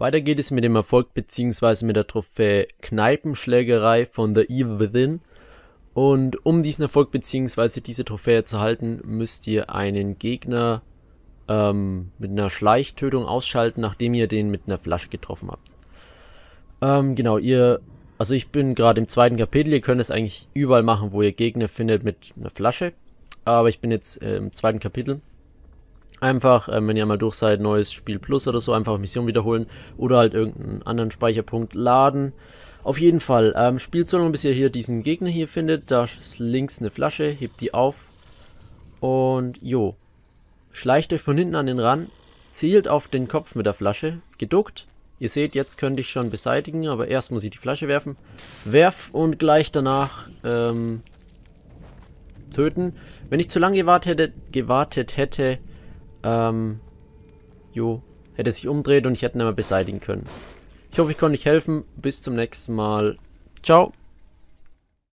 Weiter geht es mit dem Erfolg bzw. mit der Trophäe Kneipenschlägerei von The Evil Within. Und um diesen Erfolg bzw. diese Trophäe zu halten, müsst ihr einen Gegner ähm, mit einer Schleichtötung ausschalten, nachdem ihr den mit einer Flasche getroffen habt. Ähm, genau, ihr, also ich bin gerade im zweiten Kapitel, ihr könnt es eigentlich überall machen, wo ihr Gegner findet mit einer Flasche. Aber ich bin jetzt äh, im zweiten Kapitel. Einfach, äh, wenn ihr mal durch seid, neues Spiel Plus oder so, einfach Mission wiederholen oder halt irgendeinen anderen Speicherpunkt laden. Auf jeden Fall, ähm, spielt so lange, bis ihr hier diesen Gegner hier findet. Da ist links eine Flasche, hebt die auf. Und jo, schleicht euch von hinten an den Rand, zielt auf den Kopf mit der Flasche, geduckt. Ihr seht, jetzt könnte ich schon beseitigen, aber erst muss ich die Flasche werfen. Werf und gleich danach ähm, töten. Wenn ich zu lange gewartet hätte, gewartet hätte ähm, jo, hätte sich umdreht und ich hätte ihn einmal beseitigen können. Ich hoffe, ich konnte euch helfen. Bis zum nächsten Mal. Ciao.